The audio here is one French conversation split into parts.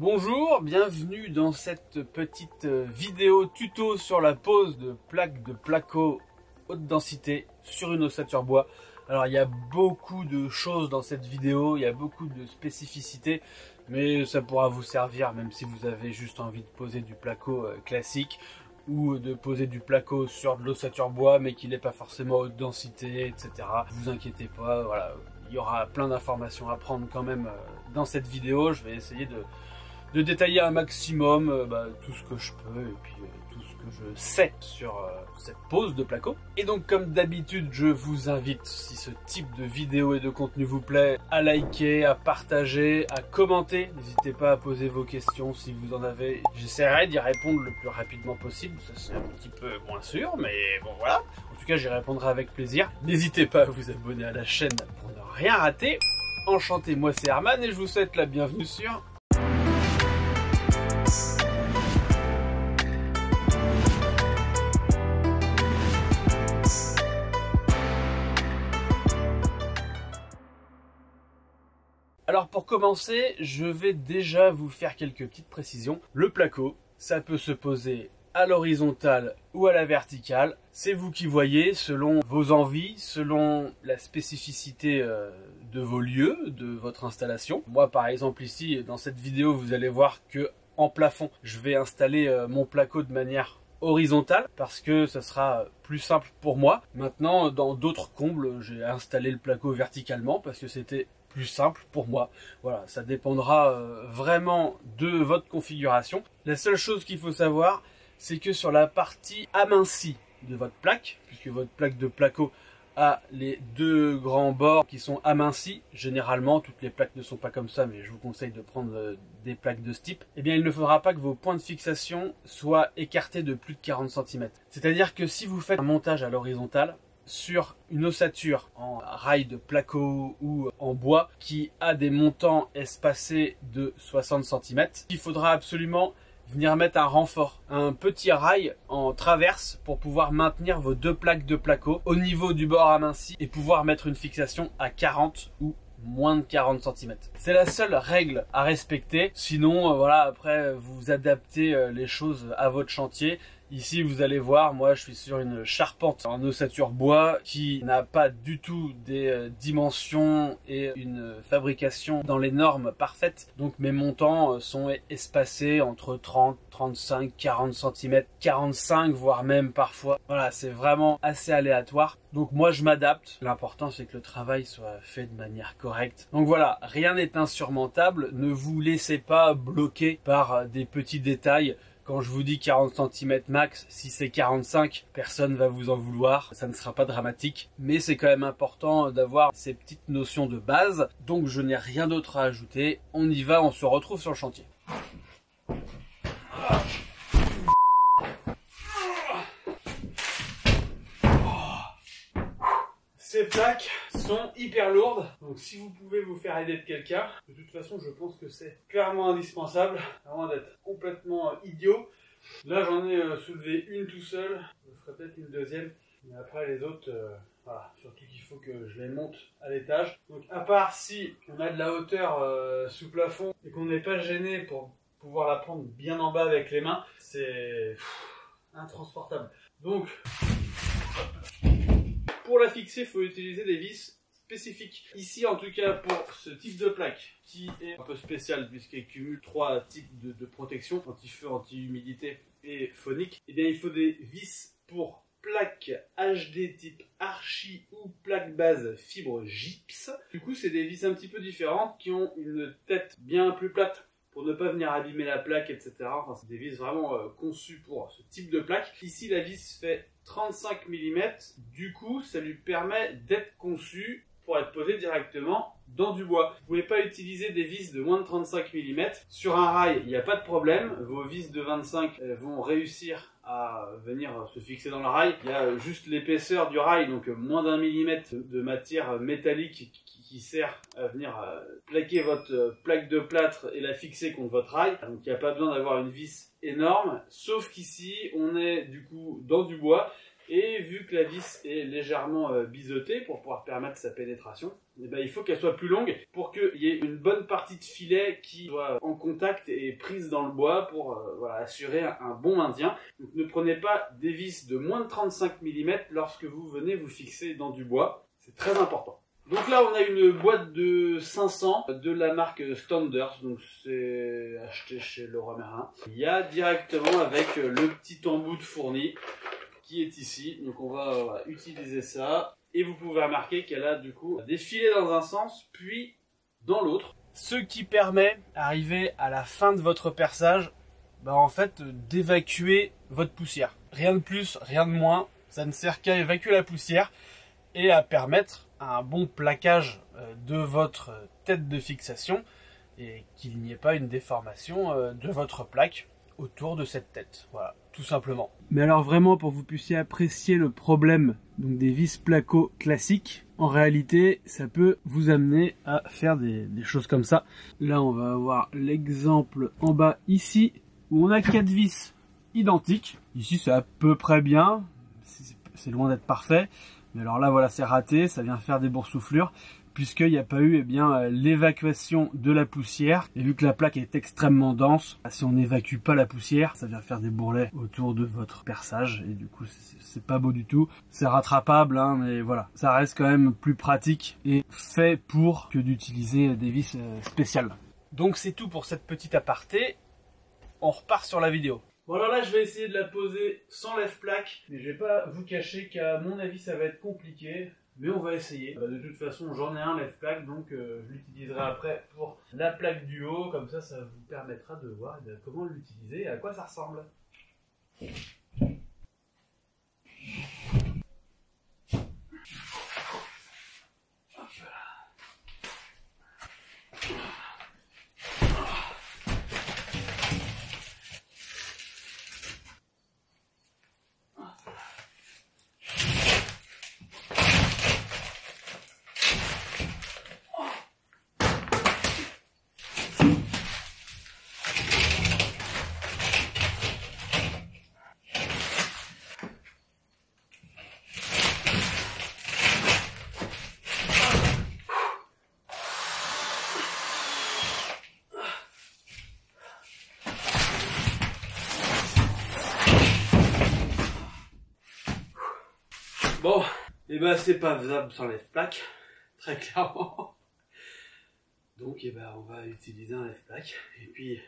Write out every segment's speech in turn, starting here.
Bonjour, bienvenue dans cette petite euh, vidéo tuto sur la pose de plaques de placo haute densité sur une ossature bois. Alors il y a beaucoup de choses dans cette vidéo, il y a beaucoup de spécificités, mais ça pourra vous servir même si vous avez juste envie de poser du placo euh, classique ou de poser du placo sur de l'ossature bois mais qui n'est pas forcément haute densité, etc. Vous inquiétez pas, voilà, il y aura plein d'informations à prendre quand même euh, dans cette vidéo. Je vais essayer de de détailler un maximum euh, bah, tout ce que je peux et puis euh, tout ce que je sais sur euh, cette pose de placo. Et donc comme d'habitude, je vous invite, si ce type de vidéo et de contenu vous plaît, à liker, à partager, à commenter. N'hésitez pas à poser vos questions si vous en avez. J'essaierai d'y répondre le plus rapidement possible. Ça c'est un petit peu moins sûr, mais bon voilà. En tout cas, j'y répondrai avec plaisir. N'hésitez pas à vous abonner à la chaîne pour ne rien rater. Enchanté, moi c'est Herman et je vous souhaite la bienvenue sur commencer, je vais déjà vous faire quelques petites précisions. Le placo, ça peut se poser à l'horizontale ou à la verticale. C'est vous qui voyez selon vos envies, selon la spécificité euh, de vos lieux, de votre installation. Moi par exemple ici, dans cette vidéo, vous allez voir que en plafond, je vais installer euh, mon placo de manière horizontale parce que ça sera plus simple pour moi. Maintenant, dans d'autres combles, j'ai installé le placo verticalement parce que c'était simple pour moi. Voilà, ça dépendra euh, vraiment de votre configuration. La seule chose qu'il faut savoir, c'est que sur la partie amincie de votre plaque, puisque votre plaque de placo a les deux grands bords qui sont amincis, généralement, toutes les plaques ne sont pas comme ça, mais je vous conseille de prendre euh, des plaques de ce type, eh bien il ne faudra pas que vos points de fixation soient écartés de plus de 40 cm. C'est-à-dire que si vous faites un montage à l'horizontale, sur une ossature en rail de placo ou en bois qui a des montants espacés de 60 cm. Il faudra absolument venir mettre un renfort, un petit rail en traverse pour pouvoir maintenir vos deux plaques de placo au niveau du bord aminci et pouvoir mettre une fixation à 40 ou moins de 40 cm. C'est la seule règle à respecter. Sinon, euh, voilà, après, vous adaptez euh, les choses à votre chantier. Ici, vous allez voir, moi, je suis sur une charpente en ossature bois qui n'a pas du tout des euh, dimensions et une fabrication dans les normes parfaites. Donc, mes montants euh, sont espacés entre 30, 35, 40 cm, 45, voire même parfois. Voilà, c'est vraiment assez aléatoire. Donc, moi, je m'adapte. L'important, c'est que le travail soit fait de manière correcte. Donc, voilà, rien n'est insurmontable. Ne vous laissez pas bloquer par euh, des petits détails. Quand je vous dis 40 cm max, si c'est 45, personne va vous en vouloir, ça ne sera pas dramatique, mais c'est quand même important d'avoir ces petites notions de base, donc je n'ai rien d'autre à ajouter, on y va, on se retrouve sur le chantier. Ces plaques hyper lourdes, donc si vous pouvez vous faire aider de quelqu'un, de toute façon je pense que c'est clairement indispensable, avant d'être complètement euh, idiot. Là j'en ai euh, soulevé une tout seul, je ferai peut-être une deuxième, mais après les autres, euh, voilà, surtout qu'il faut que je les monte à l'étage. Donc à part si on a de la hauteur sous plafond et qu'on n'est pas gêné pour pouvoir la prendre bien en bas avec les mains, c'est intransportable. Donc pour la fixer, il faut utiliser des vis spécifiques. Ici, en tout cas, pour ce type de plaque, qui est un peu spécial puisqu'elle cumule trois types de, protection, anti-feu, anti-humidité et phonique, eh bien, il faut des vis pour plaque HD type archi ou plaque base fibre gypse. Du coup, c'est des vis un petit peu différentes qui ont une tête bien plus plate pour ne pas venir abîmer la plaque, etc. Enfin, c'est des vis vraiment euh, conçues pour ce type de plaque. Ici, la vis fait 35 mm. Du coup, ça lui permet d'être conçu pour être posé directement dans du bois. Vous pouvez pas utiliser des vis de moins de 35 mm. Sur un rail, il n'y a pas de problème. Vos vis de 25 vont réussir à venir se fixer dans le rail. Il y a juste l'épaisseur du rail, donc moins d'un millimètre de matière métallique qui sert à venir euh, plaquer votre euh, plaque de plâtre et la fixer contre votre rail. Donc il n'y a pas besoin d'avoir une vis énorme, sauf qu'ici on est du coup dans du bois et vu que la vis est légèrement euh, biseautée pour pouvoir permettre sa pénétration, eh ben, il faut qu'elle soit plus longue pour qu'il y ait une bonne partie de filet qui soit en contact et prise dans le bois pour euh, assurer un, bon maintien. Donc ne prenez pas des vis de moins de 35 mm lorsque vous venez vous fixer dans du bois. C'est très important. Donc là, on a une boîte de 500 de la marque Standers, donc c'est acheté chez Leroy Merlin. Il y a directement avec le petit embout de fourni qui est ici. Donc on va utiliser ça. Et vous pouvez remarquer qu'elle a du coup défilé dans un sens, puis dans l'autre. Ce qui permet, arrivé à la fin de votre perçage, bah en fait d'évacuer votre poussière. Rien de plus, rien de moins. Ça ne sert qu'à évacuer la poussière et à permettre un bon plaquage euh, de votre tête de fixation et qu'il n'y ait pas une déformation euh, de votre plaque autour de cette tête. Voilà, tout simplement. Mais alors vraiment pour que vous puissiez apprécier le problème donc des vis placo classiques, en réalité ça peut vous amener à faire des, des choses comme ça. Là on va avoir l'exemple en bas ici où on a quatre vis identiques. Ici c'est à peu près bien, c'est loin d'être parfait. Mais alors là, voilà, c'est raté, ça vient faire des boursouflures, puisqu'il n'y a pas eu eh bien euh, l'évacuation de la poussière. Et vu que la plaque est extrêmement dense, bah, si on n'évacue pas la poussière, ça vient faire des bourrelets autour de votre perçage. Et du coup, c'est pas beau du tout. C'est rattrapable, hein, mais voilà, ça reste quand même plus pratique et fait pour que d'utiliser des vis euh, spéciales. Donc c'est tout pour cette petite aparté. On repart sur la vidéo. Bon alors là je vais essayer de la poser sans lève-plaque, mais je vais pas vous cacher qu'à mon avis ça va être compliqué, mais on va essayer. Bah, de toute façon j'en ai un lève-plaque, donc euh, je l'utiliserai après pour la plaque du haut, comme ça ça vous permettra de voir eh comment l'utiliser et à quoi ça ressemble. Bon, et eh ben c'est pas faisable sans lève-plaque, très clairement. Donc et eh ben on va utiliser un lève-plaque et puis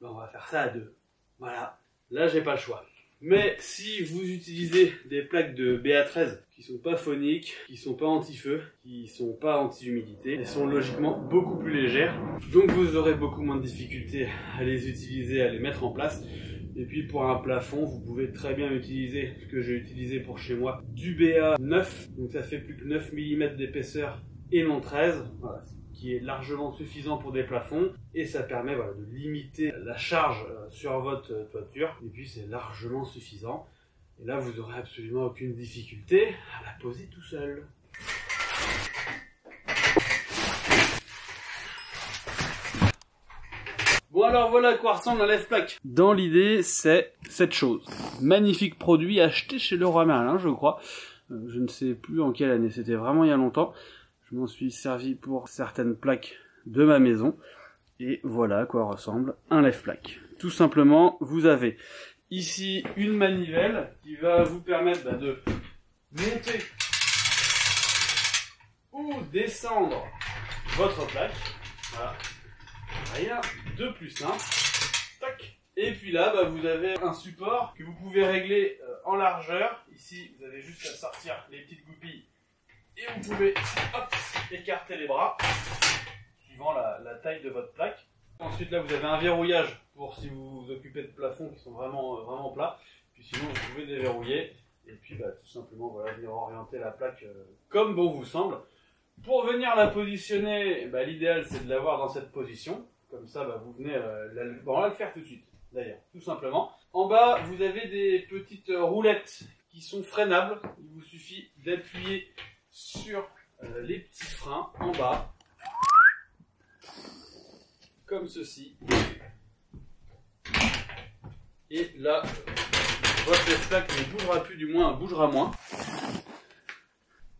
ben, on va faire ça à deux. Voilà. Là j'ai pas le choix. Mais si vous utilisez des plaques de BA13 qui sont pas phoniques, qui sont pas anti-feu, qui sont pas anti-humidité, elles sont logiquement beaucoup plus légères. Donc vous aurez beaucoup moins de difficultés à les utiliser, à les mettre en place. Et puis pour un plafond, vous pouvez très bien utiliser ce que j'ai utilisé pour chez moi, du BA 9, donc ça fait plus que 9 mm d'épaisseur et non 13, voilà, qui est largement suffisant pour des plafonds et ça permet de limiter la charge euh, sur votre euh, toiture et puis c'est largement suffisant. Et là vous aurez absolument aucune difficulté à la poser tout seul. Alors voilà à quoi ressemble un lève-plaque. Dans l'idée, c'est cette chose. Magnifique produit acheté chez Leroy Merlin, je crois. Euh, je ne sais plus en quelle année, c'était vraiment il y a longtemps. Je m'en suis servi pour certaines plaques de ma maison. Et voilà à quoi ressemble un lève-plaque. Tout simplement, vous avez ici une manivelle qui va vous permettre bah, de monter ou descendre votre plaque. Voilà de plus simple. Tac. Et puis là, bah, vous avez un support que vous pouvez régler euh, en largeur. Ici, vous avez juste à sortir les petites goupilles et vous pouvez écarter les bras suivant la, taille de votre plaque. Ensuite, là, vous avez un verrouillage pour si vous vous occupez de plafonds qui sont vraiment, euh, vraiment plats. Puis sinon, vous pouvez déverrouiller et puis bah, tout simplement venir orienter la plaque euh, comme bon vous semble. Pour venir la positionner, bah, l'idéal c'est de l'avoir dans cette position. Comme ça, bah, vous venez, euh, on va le faire tout de suite, d'ailleurs, tout simplement. En bas, vous avez des petites roulettes qui sont freinables. Il vous suffit d'appuyer sur euh, les petits freins en bas, comme ceci. Et là, votre plaque ne bougera plus, du moins, bougera moins.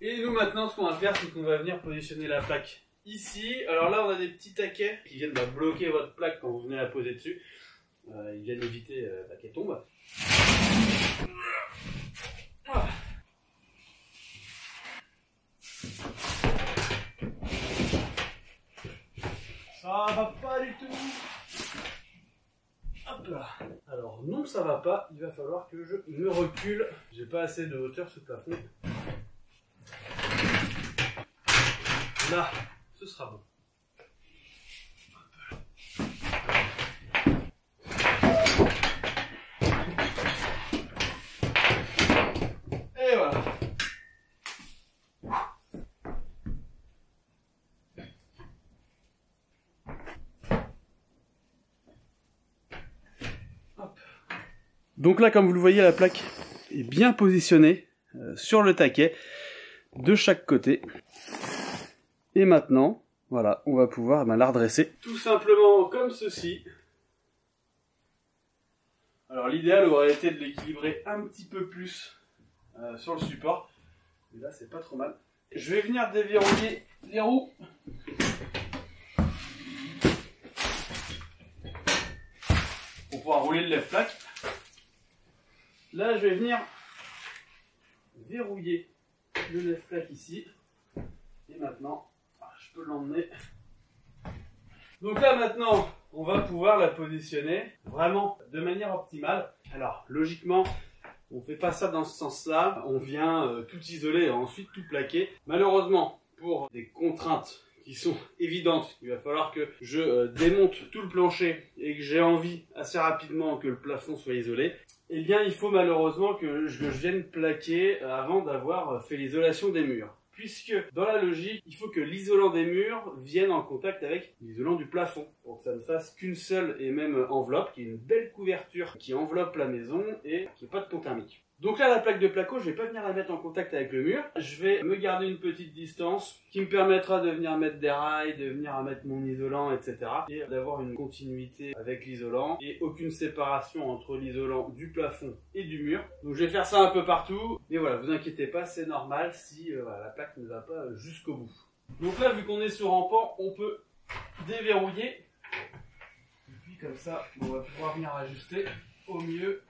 Et nous maintenant, ce qu'on va faire, c'est qu'on va venir positionner la plaque ici. Alors là, on a des petits taquets qui viennent bah, bloquer votre plaque quand vous venez la poser dessus. Euh, ils viennent éviter euh, bah, qu'elle tombe. Ça va pas du tout. Hop là. Alors non, ça va pas. Il va falloir que je me recule. J'ai pas assez de hauteur sous le plafond. Là, sera bon. Donc là, comme vous le voyez, la plaque est bien positionnée euh, sur le taquet de chaque côté. Et maintenant, voilà, on va pouvoir ben, la redresser. Tout simplement comme ceci. Alors l'idéal aurait été de l'équilibrer un petit peu plus euh, sur le support. Mais là, c'est pas trop mal. Je vais venir déverrouiller les roues. Pour pouvoir rouler le lève-plaque. Là, je vais venir verrouiller le lève-plaque ici. Et maintenant, l'emmener. Donc là maintenant, on va pouvoir la positionner vraiment de manière optimale. Alors logiquement, on fait pas ça dans ce sens-là. On vient euh, tout isoler et ensuite tout plaquer. Malheureusement, pour des contraintes qui sont évidentes, il va falloir que je euh, démonte tout le plancher et que j'ai envie assez rapidement que le plafond soit isolé. Eh bien, il faut malheureusement que je, que je vienne plaquer avant d'avoir fait l'isolation des murs puisque dans la logique, il faut que l'isolant des murs vienne en contact avec l'isolant du plafond, pour que ça ne fasse qu'une seule et même enveloppe, qui est une belle couverture qui enveloppe la maison et qui n'est pas de pont thermique. Donc là, la plaque de placo, je vais pas venir la mettre en contact avec le mur. Je vais me garder une petite distance qui me permettra de venir mettre des rails, de venir mettre mon isolant, etc. Et d'avoir une continuité avec l'isolant et aucune séparation entre l'isolant du plafond et du mur. Donc je vais faire ça un peu partout. Mais voilà, vous inquiétez pas, c'est normal si euh, la plaque ne va pas jusqu'au bout. Donc là, vu qu'on est sur rampant, on peut déverrouiller. Et puis comme ça, on va pouvoir venir ajuster au mieux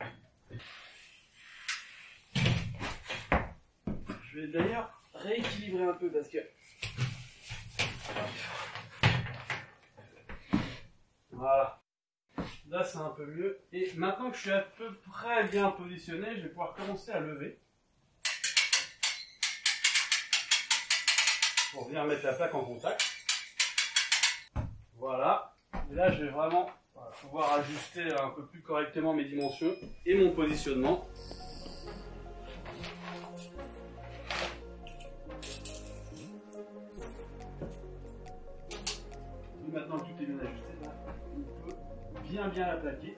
Je vais d'ailleurs rééquilibrer un peu parce que. Voilà. Là, c'est un peu mieux. Et maintenant que je suis à peu près bien positionné, je vais pouvoir commencer à lever. Pour venir mettre la plaque en contact. Voilà. Et là, je vais vraiment pouvoir ajuster un peu plus correctement mes dimensions et mon positionnement. Bien bien la plaquer.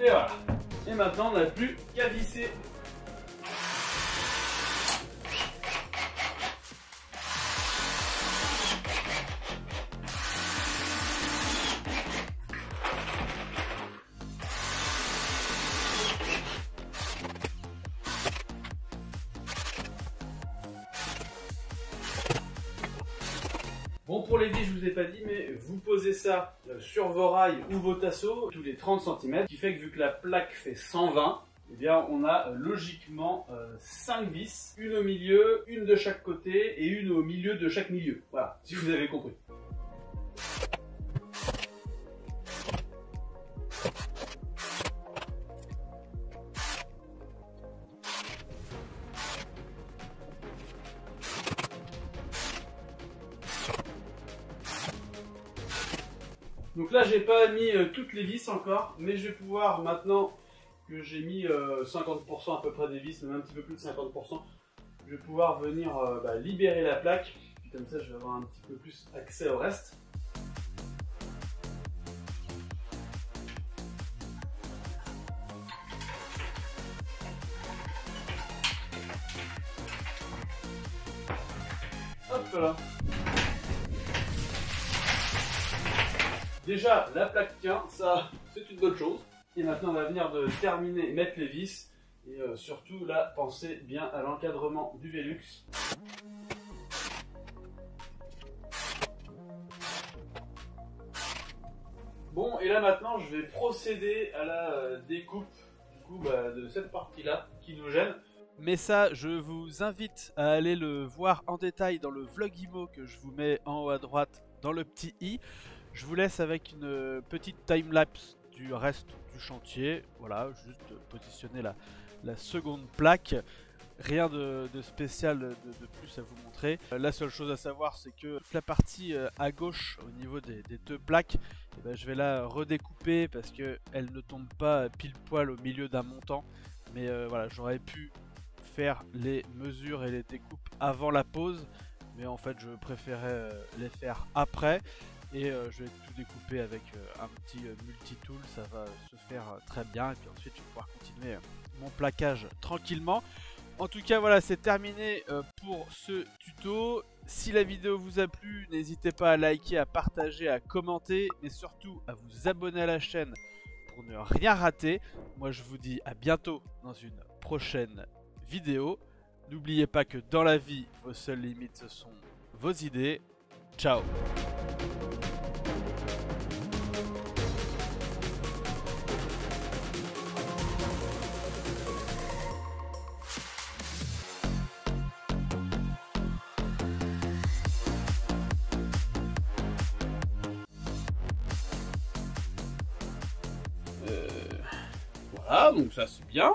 Et voilà. Et maintenant, on n'a plus qu'à visser pour les vis, je vous ai pas dit, mais vous posez ça euh, sur vos rails ou vos tasseaux tous les 30 cm, qui fait que vu que la plaque fait 120, eh bien, on a euh, logiquement 5 euh, vis, une au milieu, une de chaque côté et une au milieu de chaque milieu. Voilà, si vous avez compris. Donc là, j'ai pas mis euh, toutes les vis encore, mais je vais pouvoir maintenant que j'ai mis 50% euh, à peu près des vis, même un petit peu plus de 50%, je vais pouvoir venir euh, bah, libérer la plaque. Comme ça, je vais avoir un petit peu plus accès au reste. Hop là Déjà, la plaque tient, ça, c'est une bonne chose. Et maintenant, on va venir de terminer, mettre les vis. Et euh, surtout, là, pensez bien à l'encadrement du Velux. Bon, et là maintenant, je vais procéder à la euh, découpe bah, de cette partie-là qui nous gêne. Mais ça, je vous invite à aller le voir en détail dans le vlog IMO que je vous mets en haut à droite dans le petit i. Je vous laisse avec une euh, petite time-lapse du reste du chantier. Voilà, juste positionner la, seconde plaque. Rien de, spécial de, plus à vous montrer. Euh, la seule chose à savoir, c'est que la partie euh, à gauche, au niveau des, deux plaques, eh ben, je vais la redécouper parce qu'elle ne tombe pas pile poil au milieu d'un montant. Mais voilà, j'aurais pu faire les mesures et les découpes avant la pause. Mais en fait, je préférais les faire après. Et je vais tout découper avec un petit multi-tool, ça va se faire très bien. Et puis ensuite, je vais pouvoir continuer mon plaquage tranquillement. En tout cas, voilà, c'est terminé euh, pour ce tuto. Si la vidéo vous a plu, n'hésitez pas à liker, à partager, à commenter, mais surtout à vous abonner à la chaîne pour ne rien rater. Moi, je vous dis à bientôt dans une prochaine vidéo. N'oubliez pas que dans la vie, vos seules limites, ce sont vos idées. Ciao donc ça c'est bien.